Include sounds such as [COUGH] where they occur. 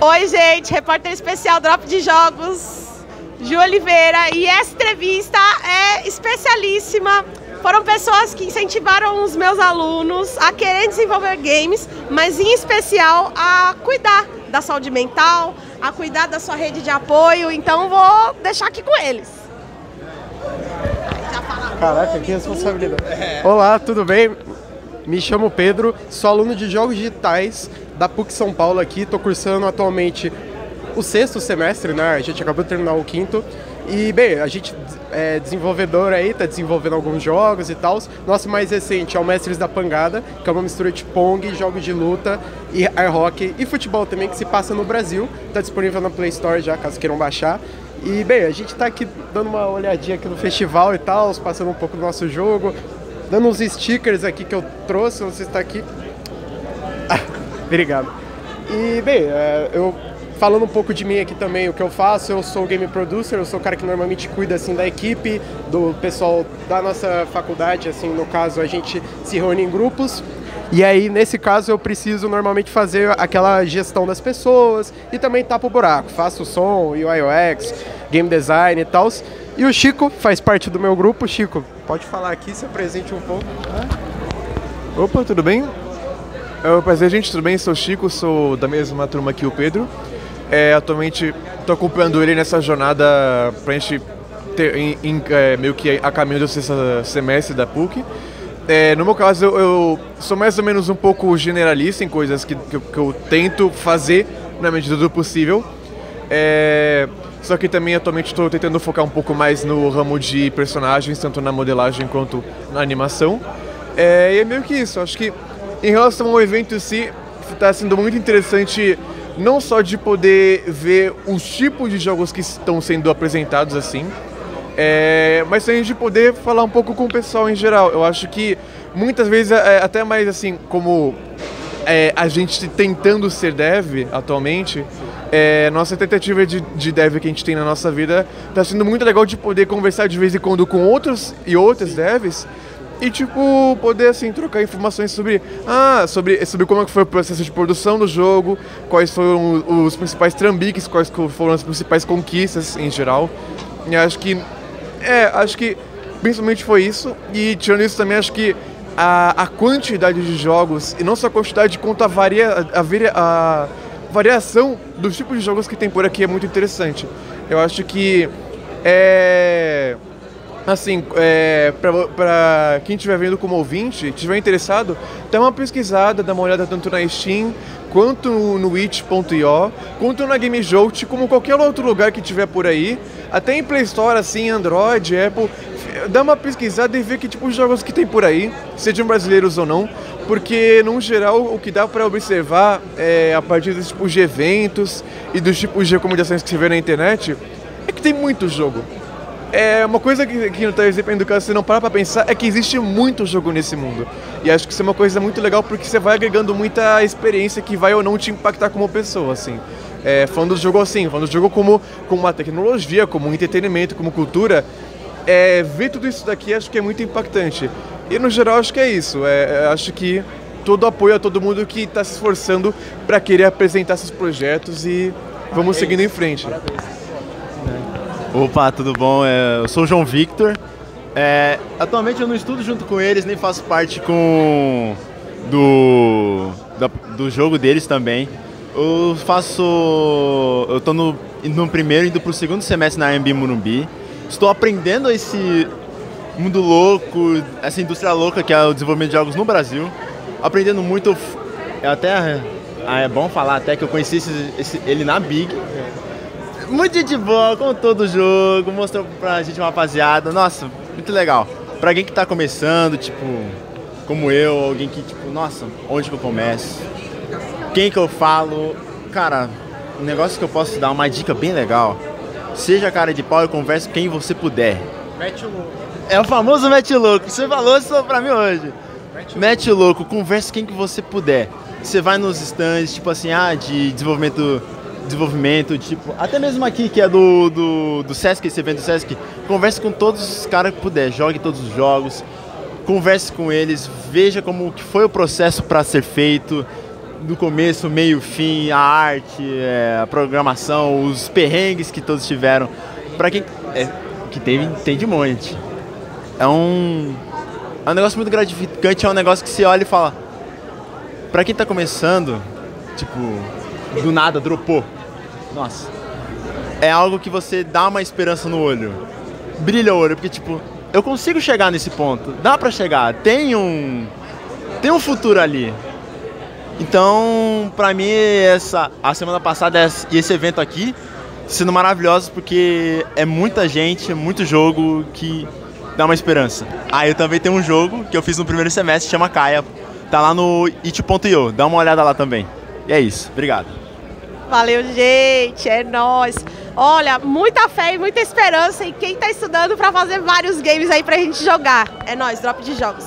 Oi, gente, repórter especial Drop de Jogos, Ju Oliveira. E essa entrevista é especialíssima. Foram pessoas que incentivaram os meus alunos a querer desenvolver games, mas em especial a cuidar da saúde mental, a cuidar da sua rede de apoio. Então vou deixar aqui com eles. Caraca, que responsabilidade. Olá, tudo bem? Me chamo Pedro, sou aluno de Jogos Digitais da PUC São Paulo aqui, estou cursando atualmente o sexto semestre, né? A gente acabou de terminar o quinto. E, bem, a gente é desenvolvedor aí, tá desenvolvendo alguns jogos e tal. Nosso mais recente é o Mestres da Pangada, que é uma mistura de Pong, jogos de luta e air hockey e futebol também, que se passa no Brasil. Tá disponível na Play Store já, caso queiram baixar. E, bem, a gente tá aqui dando uma olhadinha aqui no festival e tal, passando um pouco do nosso jogo, dando uns stickers aqui que eu trouxe, você está aqui. Ah, [LAUGHS] obrigado. E, bem, é, eu falando um pouco de mim aqui também, o que eu faço, eu sou game producer, eu sou o cara que normalmente cuida assim da equipe, do pessoal da nossa faculdade, assim, no caso a gente se reúne em grupos. E aí, nesse caso, eu preciso normalmente fazer aquela gestão das pessoas e também tapo o buraco. Faço som, UI UX, game design e tal. E o Chico faz parte do meu grupo. Chico, pode falar aqui, se apresente um pouco. Opa, tudo bem? É um prazer, gente. Tudo bem? Sou o Chico, sou da mesma turma que o Pedro. É, atualmente estou acompanhando ele nessa jornada para a gente ter em, em, é, meio que a caminho do sexto semestre da PUC. É, no meu caso, eu, eu, sou mais ou menos um pouco generalista em coisas que, que, que eu tento fazer na medida do possível. É, só que também atualmente estou tentando focar um pouco mais no ramo de personagens, tanto na modelagem quanto na animação. É, e é meio que isso. Acho que em relação ao evento em si, está sendo muito interessante não só de poder ver os tipos de jogos que estão sendo apresentados assim, é, mas também de poder falar um pouco com o pessoal em geral. Eu acho que muitas vezes, é, até mais assim, como é, a gente tentando ser dev atualmente, é, nossa tentativa de, de dev que a gente tem na nossa vida está sendo muito legal de poder conversar de vez em quando com outros e outras devs e tipo poder assim trocar informações sobre ah sobre sobre como é foi o processo de produção do jogo quais foram os principais trambiques quais foram as principais conquistas em geral. E acho que é acho que principalmente foi isso. E tirando isso também acho que a, a quantidade de jogos e não só a quantidade quanto a varia a, a, a variação dos tipos de jogos que tem por aqui é muito interessante. Eu acho que é assim, é, para quem estiver vendo como ouvinte, estiver interessado, dá uma pesquisada, dá uma olhada tanto na Steam, quanto no itch.io, quanto na GameJolt, como qualquer outro lugar que tiver por aí, até em Play Store, assim, Android, Apple, dá uma pesquisada e vê que tipo de jogos que tem por aí, sejam brasileiros ou não, porque no geral o que dá para observar é, a partir dos tipos de eventos e dos tipos de recomendações que você vê na internet, é que tem muito jogo. É uma coisa que, que no Exemplo Educação você não para pra pensar é que existe muito jogo nesse mundo. E acho que isso é uma coisa muito legal porque você vai agregando muita experiência que vai ou não te impactar como pessoa, assim. É, falando do jogo assim, falando do jogo como, como uma tecnologia, como um entretenimento, como cultura, é, ver tudo isso daqui acho que é muito impactante. E no geral acho que é isso. É, é acho que todo apoio a todo mundo que está se esforçando para querer apresentar seus projetos e vamos seguindo em frente. Parabéns. Opa, tudo bom? É, eu sou o João Victor. É, atualmente eu não estudo junto com eles, nem faço parte com do, do jogo deles também. Eu faço. Eu tô no, no primeiro indo pro segundo semestre na AMB Murumbi. Estou aprendendo esse mundo louco, essa indústria louca que é o desenvolvimento de jogos no Brasil. Aprendendo muito. Até é bom falar até que eu conheci esse, esse, ele na Big muito de boa, com todo jogo, mostrou pra gente uma rapaziada. Nossa, muito legal. Pra alguém que tá começando, tipo, como eu, alguém que, tipo, nossa, onde que eu começo? Quem que eu falo? Cara, um negócio que eu posso dar, uma dica bem legal. Seja cara de pau e converse com quem você puder. Mete o louco. É o famoso mete louco. Você falou isso pra mim hoje. Mete, louco, converse com quem que você puder. Você vai nos stands, tipo assim, ah, de desenvolvimento desenvolvimento, tipo, até mesmo aqui que é do, do, do Sesc, esse evento do Sesc, converse com todos os caras que puder, jogue todos os jogos, converse com eles, veja como que foi o processo para ser feito, do começo, meio, fim, a arte, é, a programação, os perrengues que todos tiveram. Pra quem. É, que teve, tem de monte. É um. É um negócio muito gratificante, é um negócio que você olha e fala. Pra quem tá começando, tipo, do nada, dropou. Nossa. É algo que você dá uma esperança no olho. Brilha o olho, porque tipo, eu consigo chegar nesse ponto. Dá pra chegar. Tem um. Tem um futuro ali. Então, pra mim, essa, a semana passada e esse evento aqui sendo maravilhosos porque é muita gente, é muito jogo que dá uma esperança. Ah, eu também tenho um jogo que eu fiz no primeiro semestre, chama Kaia. Tá lá no it.io, dá uma olhada lá também. E é isso, obrigado. Valeu, gente, é nóis. Olha, muita fé e muita esperança em quem tá estudando para fazer vários games aí pra gente jogar. É nóis, drop de jogos.